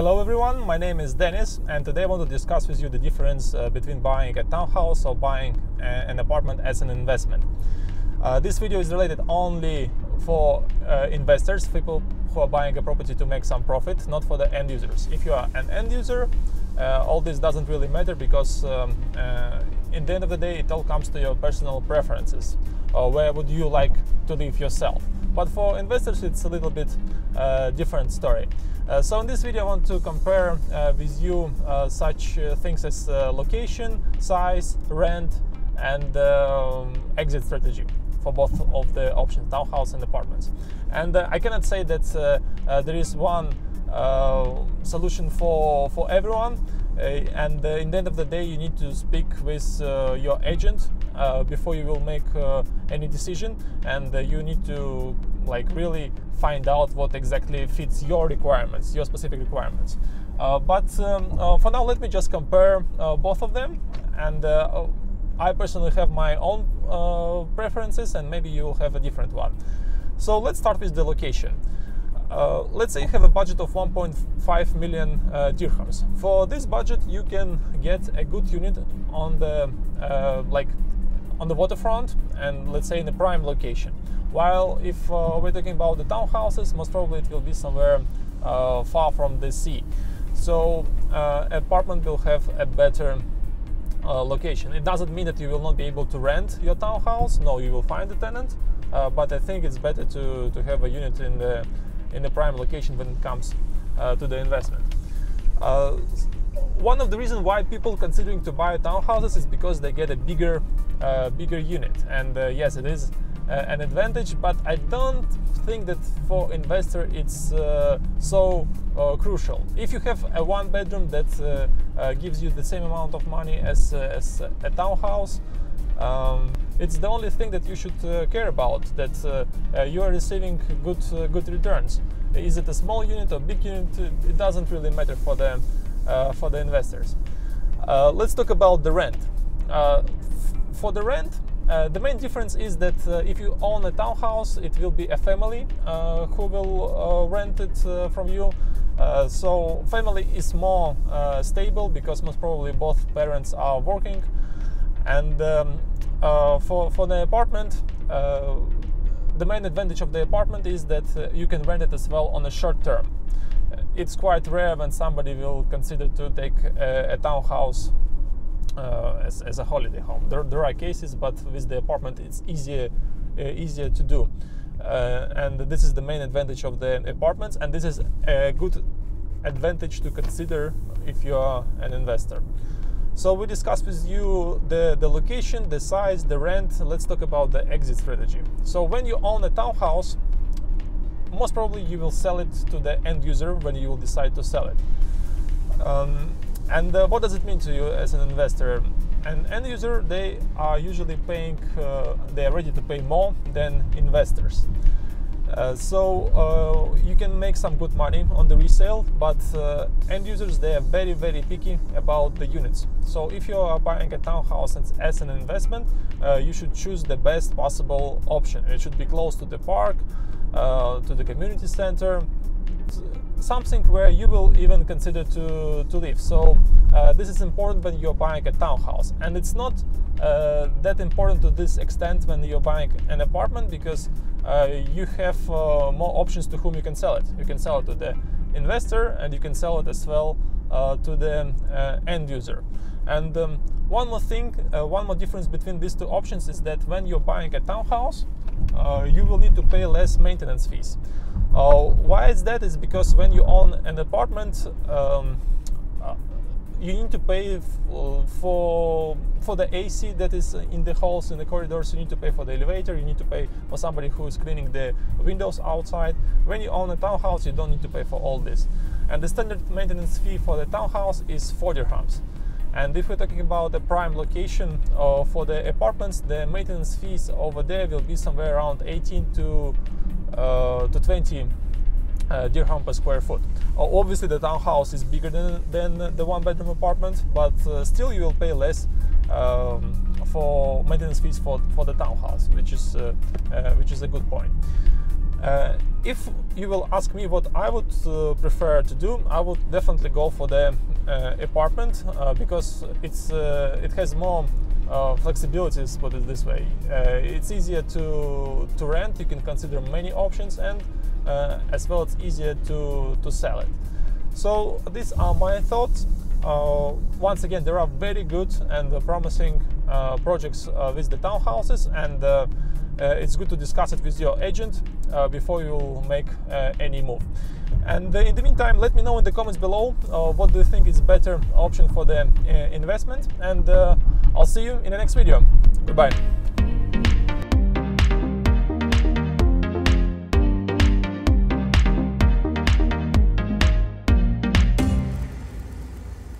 Hello everyone, my name is Dennis and today I want to discuss with you the difference uh, between buying a townhouse or buying a, an apartment as an investment. Uh, this video is related only for uh, investors, people who are buying a property to make some profit, not for the end users. If you are an end user, uh, all this doesn't really matter because um, uh, in the end of the day it all comes to your personal preferences. Uh, where would you like to live yourself? But for investors, it's a little bit uh, different story. Uh, so in this video, I want to compare uh, with you uh, such uh, things as location, size, rent, and um, exit strategy for both of the options, townhouse and apartments. And I cannot say that there is one solution for for everyone. and in the end of the day, you need to speak with your agent before you will make any decision, and you need to like really find out what exactly fits your requirements, your specific requirements. Uh, but um, uh, for now, let me just compare uh, both of them. And uh, I personally have my own uh, preferences, and maybe you will have a different one. So let's start with the location. Uh, let's say you have a budget of 1.5 million dirhams. For this budget, you can get a good unit on the like on the waterfront and let's say in a prime location. While if uh, we're talking about the townhouses, most probably it will be somewhere uh, far from the sea. So uh, apartment will have a better uh, location. It doesn't mean that you will not be able to rent your townhouse. No, you will find a tenant, uh, but I think it's better to, to have a unit in the in the prime location when it comes uh, to the investment. one of the reasons why people considering to buy townhouses is because they get a bigger bigger unit, and yes, it is uh, an advantage, but I don't think that for investor it's uh, so uh, crucial. If you have a one bedroom that gives you the same amount of money as, as a townhouse, um, it's the only thing that you should uh, care about that uh, uh, you are receiving good good returns is it a small unit or big unit it doesn't really matter for the for the investors let's talk about the rent for the rent uh, the main difference is that uh, if you own a townhouse, it will be a family uh, who will uh, rent it uh, from you. so family is more stable because most probably both parents are working. And um, for for the apartment, the main advantage of the apartment is that you can rent it as well on a short term. It's quite rare when somebody will consider to take a, a townhouse uh, as, as a holiday home. There, there are cases, but with the apartment, it's easier uh, easier to do. Uh, and this is the main advantage of the apartments, and this is a good advantage to consider if you are an investor. So we discussed with you the, the location, the size, the rent. Let's talk about the exit strategy. So when you own a townhouse, most probably you will sell it to the end user when you will decide to sell it. Um, and uh, what does it mean to you as an investor? An end user, they are usually paying, uh, they are ready to pay more than investors. Uh, so uh, you can make some good money on the resale, but uh, end users they are very very picky about the units. So if you are buying a townhouse as an investment, uh, you should choose the best possible option. It should be close to the park, to the community center, something where you will even consider to, to live. So uh, this is important when you're buying a townhouse, and it's not uh, that important to this extent when you're buying an apartment because uh, you have uh, more options to whom you can sell it. You can sell it to the investor, and you can sell it as well uh, to the uh, end user. And um, one more thing, one more difference between these two options is that when you're buying a townhouse, you will need to pay less maintenance fees. Uh, why is that? Is because when you own an apartment, um, uh, you need to pay for for the AC that is in the halls, in the corridors. You need to pay for the elevator. You need to pay for somebody who is cleaning the windows outside. When you own a townhouse, you don't need to pay for all this. And the standard maintenance fee for the townhouse is 40 dirhams. And if we're talking about the prime location uh, for the apartments, the maintenance fees over there will be somewhere around 18 to uh, to 20 uh, dirham per square foot. Uh, obviously, the townhouse is bigger than, than the one bedroom apartment, but still you will pay less um, for maintenance fees for, for the townhouse, which is which is a good point. Uh, if you will ask me what I would uh, prefer to do, I would definitely go for the uh, apartment uh, because it's uh, it has more uh, flexibilities. Put it this way, it's easier to to rent. You can consider many options, and Uh, as well, it's easier to to sell it. So these are my thoughts. Uh, once again, there are very good and uh, promising uh, projects uh, with the townhouses, and uh, it's good to discuss it with your agent before you make any move. And in the meantime, let me know in the comments below what do you think is better option for the investment, and I'll see you in the next video. Goodbye.